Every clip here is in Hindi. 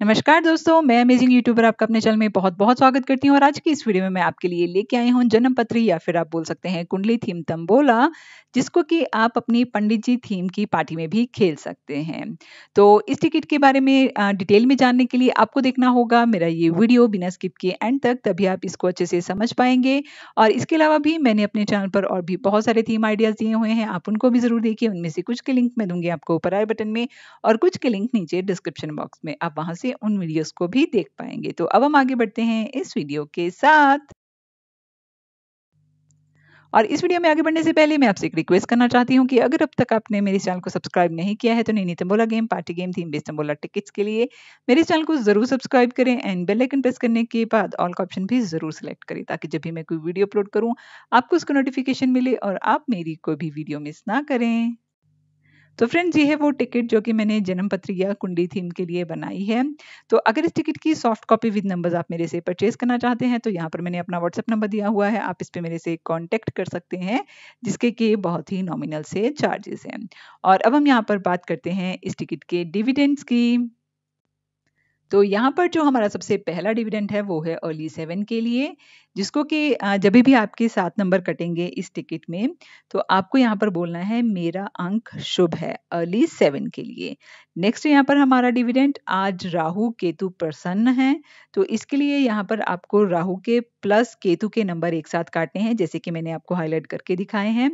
नमस्कार दोस्तों, मैं अमेजिंग यूट्यूबर आपका अपने चैनल में बहुत बहुत स्वागत करती हूँ और आज की इस वीडियो में मैं आपके लिए लेके आई हूँ जन्म पत्री या फिर आप बोल सकते हैं कुंडली थीम तंबोला, जिसको कि आप अपनी पंडित जी थीम की पार्टी में भी खेल सकते हैं। तो इस टिकट के बारे में डिटेल में जानने के लिए आपको देखना होगा मेरा ये वीडियो बिना स्किप किए एंड तक, तभी आप इसको अच्छे से समझ पाएँगे। और इसके अलावा भी मैंने अपने चैनल पर और भी बहुत सारे थीम आइडियाज़ दिए हुए हैं, आप उनको भी ज़रूर देखिए, उनमें से कुछ के लिंक मैं दूँगी आपको ऊपर आए बटन में और कुछ के लिंक नीचे डिस्क्रिप्शन बॉक्स में, आप वहाँ से उन वीडियोस को भी देख पाएँगे। तो अब हम आगे बढ़ते हैं इस वीडियो के साथ। और इस वीडियो में आगे बढ़ने से पहले मैं आपसे एक रिक्वेस्ट करना चाहती हूँ कि अगर अब तक आपने मेरे चैनल को सब्सक्राइब नहीं किया है तो नहीं tambola game party game theme best tambola tickets के लिए मेरे चैनल को ज़रूर सब्सक्राइब करें एंड बेल आइकन प्रेस करने के बाद ऑल का ऑप्शन भी ज़रूर सेलेक्ट करें, ताकि जब भी मैं कोई वीडियो अपलोड करूँ, आपको उसको नोटिफिकेशन मिले और आप मेरी कोई भी वीडियो मिस ना करें। तो फ्रेंड्स ये है वो टिकट जो कि मैंने जन्म पत्रिका कुंडी थीम के लिए बनाई है। तो अगर इस टिकट की सॉफ्ट कॉपी विद नंबर्स आप मेरे से परचेज करना चाहते हैं तो यहाँ पर मैंने अपना व्हाट्सएप नंबर दिया हुआ है। आप इस पर मेरे से कॉन्टेक्ट कर सकते हैं, जिसके कि बहुत ही नॉमिनल से चार्जेस हैं। और अब हम यहाँ पर बात करते हैं इस टिकट के डिविडेंड्स की। तो यहाँ पर जो हमारा सबसे पहला डिविडेंड है वो है अर्ली सेवन के लिए, जिसको कि जब भी आपके सात नंबर कटेंगे इस टिकट में तो आपको यहाँ पर बोलना है मेरा अंक शुभ है अर्ली सेवन के लिए। नेक्स्ट यहाँ पर हमारा डिविडेंड, आज राहु केतु प्रसन्न है तो इसके लिए यहाँ पर आपको राहु के प्लस केतु के नंबर एक साथ काटने हैं, जैसे कि मैंने आपको हाईलाइट करके दिखाए हैं।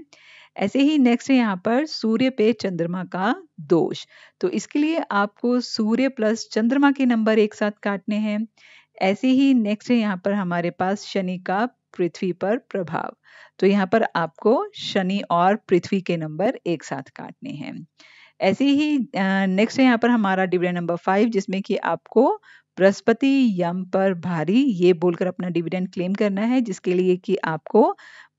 ऐसे ही नेक्स्ट है यहाँ पर सूर्य पे चंद्रमा का दोष। तो इसके लिए आपको सूर्य प्लस चंद्रमा के नंबर एक साथ काटने हैं। ऐसे ही नेक्स्ट है यहाँ पर हमारे पास शनि का पृथ्वी पर प्रभाव। तो यहाँ पर आपको शनि और पृथ्वी के नंबर एक साथ काटने हैं। ऐसे ही नेक्स्ट है यहाँ पर हमारा डिविडेंड नंबर फाइव जिसमें कि आपको बृहस्पति यम पर भारी ये बोलकर अपना डिविडेंड क्लेम करना है, जिसके लिए कि आपको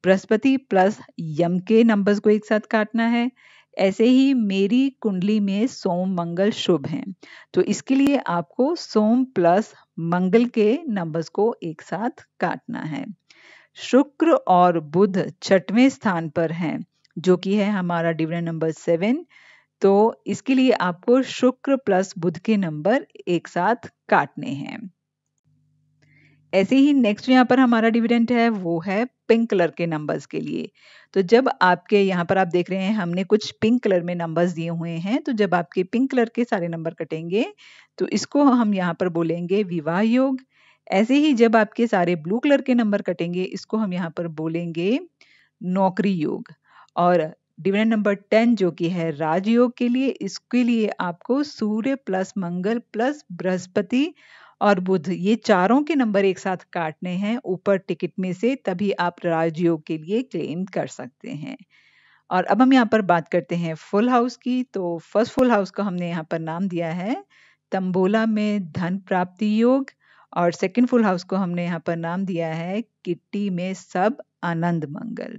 बृहस्पति प्लस यम के नंबर्स को एक साथ काटना है। ऐसे ही मेरी कुंडली में सोम, मंगल, शुभ हैं। तो इसके लिए आपको सोम प्लस मंगल के नंबर्स को एक साथ काटना है। शुक्र और बुध छठवें स्थान पर हैं, जो कि है हमारा डिविडेंड नंबर सेवन तो इसके लिए आपको शुक्र प्लस बुध के नंबर एक साथ काटने हैं। ऐसे ही नेक्स्ट यहाँ पर हमारा डिविडेंट है, वो है पिंक कलर के नंबर्स के लिए। तो जब आपके यहाँ पर आप देख रहे हैं, हमने कुछ पिंक कलर में नंबर्स दिए हुए हैं तो जब आपके पिंक कलर के सारे नंबर कटेंगे तो इसको हम यहाँ पर बोलेंगे विवाह योग। ऐसे ही जब आपके सारे ब्लू कलर के नंबर कटेंगे, इसको हम यहाँ पर बोलेंगे नौकरी योग। और डिविडेंड नंबर टेन जो कि है राजयोग के लिए, इसके लिए आपको सूर्य प्लस मंगल प्लस बृहस्पति और बुध, ये चारों के नंबर एक साथ काटने हैं। ऊपर टिकट में से तभी आप राजयोग के लिए क्लेम कर सकते हैं। और अब हम यहाँ पर बात करते हैं फुल हाउस की। तो फ़र्स्ट फुल हाउस को हमने यहाँ पर नाम दिया है, तंबोला में धन प्राप्ति योग। और सेकंड फुल हाउस को हमने यहाँ पर नाम दिया है, किट्टी में सब आनंद मंगल।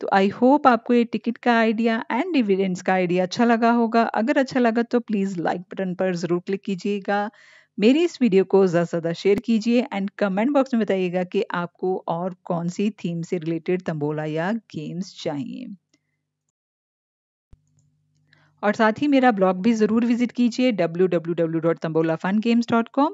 तो आई होप आपको ये टिकट का आइडिया एंड डिविडेंड्स का आइडिया अच्छा लगा होगा। अगर अच्छा लगा तो प्लीज़ लाइक बटन पर ज़रूर क्लिक कीजिएगा। मेरी इस वीडियो को ज़्यादा से ज़्यादा शेयर कीजिए एंड कमेंट बॉक्स में बताइएगा कि आपको और कौन सी थीम से रिलेटेड तंबोला या गेम्स चाहिए। और साथ ही मेरा ब्लॉग भी ज़रूर विज़िट कीजिए www.tambolafungames.com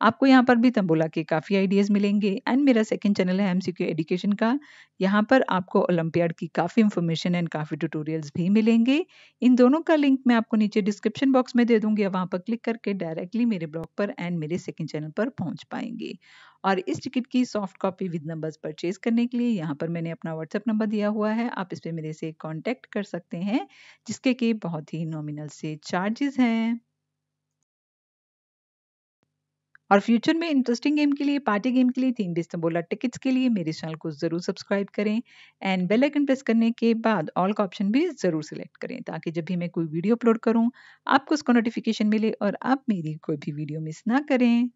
आपको यहाँ पर भी तंबोला के काफ़ी आइडियाज़ मिलेंगे। एंड मेरा सेकंड चैनल है एमसीक्यू एजुकेशन का। यहाँ पर आपको ओलंपियाड की काफ़ी इन्फॉर्मेशन एंड काफ़ी ट्यूटोरियल्स भी मिलेंगे। इन दोनों का लिंक मैं आपको नीचे डिस्क्रिप्शन बॉक्स में दे दूँगी। वहाँ पर क्लिक करके डायरेक्टली मेरे ब्लॉग पर एंड मेरे सेकेंड चैनल पर पहुँच पाएँगे। और इस टिकट की soft copy with numbers purchase करने के लिए यहाँ पर मैंने अपना व्हाट्सएप नंबर दिया हुआ है। आप इस पर मेरे से कॉन्टैक्ट कर सकते हैं, जिसके कि बहुत ही नॉमिनल से चार्जेस हैं। और फ्यूचर में इंटरेस्टिंग गेम के लिए, पार्टी गेम के लिए, थीम बेस्ड टिकट्स के लिए मेरे चैनल को ज़रूर सब्सक्राइब करें एंड बेल आइकन प्रेस करने के बाद ऑल का ऑप्शन भी ज़रूर सिलेक्ट करें ताकि जब भी मैं कोई वीडियो अपलोड करूँ, आपको उसका नोटिफिकेशन मिले और आप मेरी कोई भी वीडियो मिस ना करें।